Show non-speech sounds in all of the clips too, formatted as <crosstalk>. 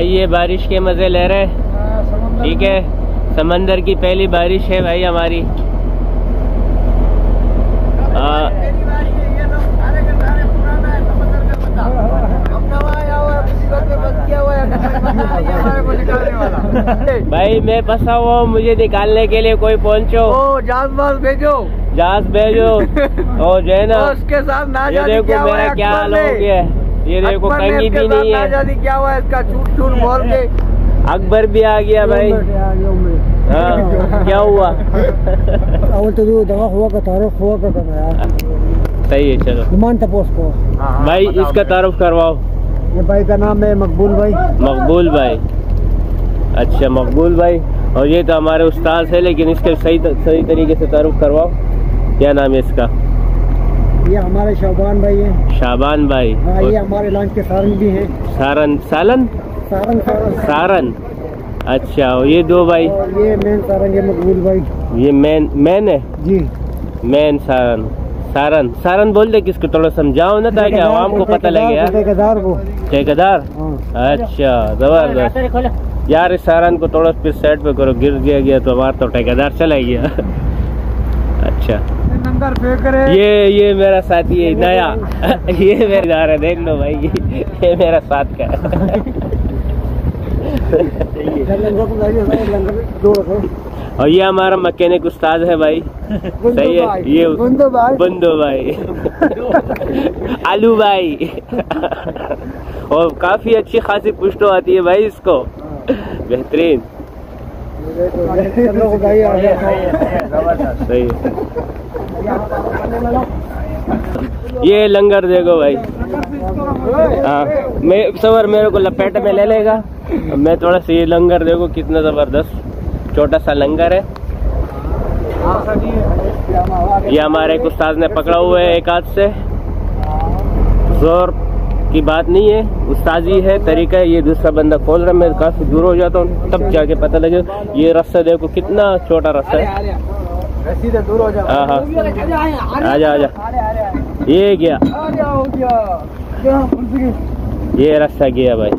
भाई ये बारिश के मज़े ले रहे हैं। ठीक है समंदर की पहली बारिश है भाई हमारी। <laughs> भाई मैं फंसा हुआ हूँ मुझे निकालने के लिए कोई पहुँचो। जहाज़ जासबाज भेजो। जहाज़ भेजो। <laughs> और जो है ना उसके साथ ना जाने देखो मेरा क्या हाल हो गया। ये देखो अकबर कंगी भी नहीं है। क्या हुआ इसका झूठ झूठ बोल के। अकबर भी आ गया भाई। हाँ क्या हुआ? अवल तो जो दवा हुआ का तारुफ हुआ का करना यार। सही है चलो। नुमान तपोस को। भाई इसका तारुफ करवाओ। ये भाई का नाम है मकबूल भाई। मकबूल भाई। अच्छा मकबूल भाई। और ये तो हमारे उस्ताद है लेकिन इसके सही सही तरीके से तारुफ करवाओ। क्या नाम है इसका? ये हमारे शौबान भाई हैं। शाबान भाई। हाँ ये हमारे लांच के सारंग भी हैं। सारन सालन? सारंग सारंग। सारन अच्छा और ये दो भाई? और ये मेन सारंग है मकबूल भाई। ये मैन मैन है? जी। मैन सारन सारन सारन बोल दे किसको थोड़ा समझाओ ना ताकि आवाम को पता लगे यार ठेकेदार को ठेकेदार हाँ। अच्छा ज़बरदस्त। यार इस सारन को थोड़ा फिर साइड पे करो गिर गया गया तो हमारा तो ठेकेदार चला गया। <laughs> अच्छा। नंबर फेंक रहे ये ये मेरा साथी है नया। <laughs> ये मेरा रहा है देख लो भाई ये मेरा साथ का और ये हमारा मैकेनिक उस्ताद है भाई। सही है ये बंदो भाई। बंदो भाई। आलू भाई। और काफ़ी अच्छी खासी पुष्टो आती है भाई इसको। बेहतरीन। <laughs> सही है। ये लंगर देखो भाई। हाँ मैं सवर मेरे को लपेट में ले लेगा। मैं थोड़ा सा ये लंगर देखो कितना ज़बरदस्त, छोटा सा लंगर है। ये हमारे एक उस्ताद ने पकड़ा हुआ है एक हाथ से। ज़ोर की बात नहीं है उस्ताजी है, तरीका है, ये दूसरा बंदा खोल रहा है, मैं काफ़ी दूर हो जाता हूँ, तब जाके पता लगे, ये रास्ता देखो कितना छोटा रास्ता है। दूर हो जाओ हाँ हाँ। आजा आजा। ये गया। गया ये रास्ता गया भाई।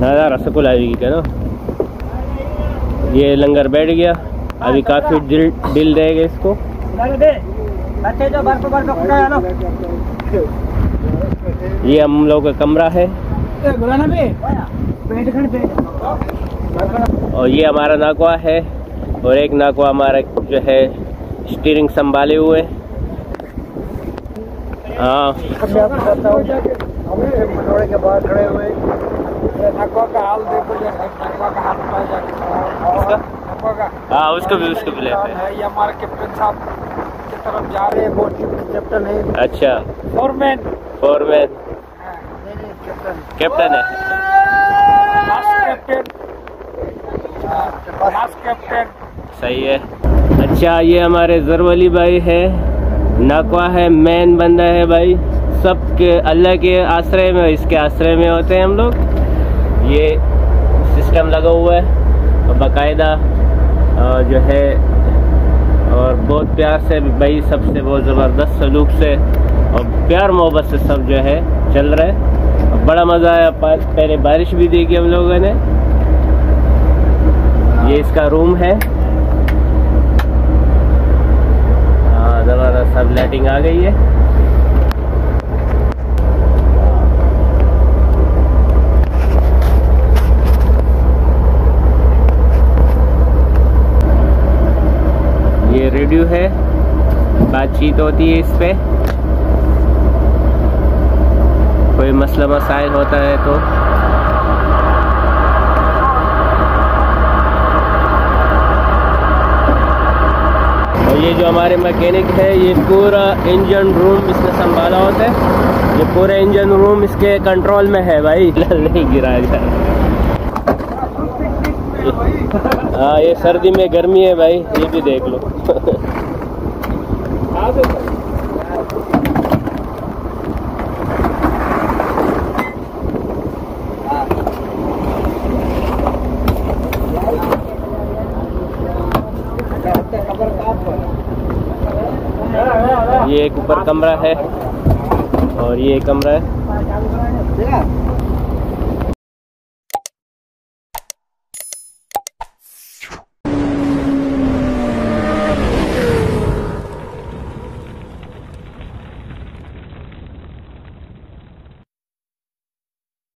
दादा रसगुल्ला आएगी क्या ना? ये लंगर बैठ गया। अभी काफ़ी दिल दिल रहेगा इसको। ये हम लोग का कमरा है। और ये हमारा नाकवा है और एक नाकवा हमारा जो है स्टीयरिंग संभाले हुए। हाँ। मैं आपको बताऊँ हम एक मनोड़े के बाहर खड़े हुए का हाल देखो जो नकवा का हाल पाया जाए नकवा का हाँ उसको भी उसको भी लेते हैं है। ये हमारे कैप्टन साहब की तरफ़ जा रहे बोट कैप्टन है अच्छा फोरमैन फोरमैन कैप्टन है। कैप्टन सही है। अच्छा ये हमारे जरवली भाई है। नाकवा है, मैन बंदा है भाई। सब के अल्लाह के आश्रय में, इसके आश्रय में होते हैं हम लोग। ये सिस्टम लगा हुआ है, और बाकायदा जो है, और बहुत प्यार से भाई सबसे बहुत ज़बरदस्त सलूक से, और प्यार मोहब्बत से सब जो है, चल रहा है। बड़ा मज़ा आया। पहले बारिश भी देखी हम लोगों ने। ये इसका रूम है। हाँ ज़बरदस्त सब लाइटिंग आ गई है। ये रेडियो है। बातचीत होती है इस पे कोई मसला मसाइल होता है तो। ये जो हमारे मैकेनिक है, ये पूरा इंजन रूम इसने संभाला होता है। ये पूरा इंजन रूम इसके कंट्रोल में है भाई। <laughs> नहीं गिराया जा हाँ ये सर्दी में गर्मी है भाई, ये भी देख लो <laughs> ये एक ऊपर कमरा है और ये कमरा है।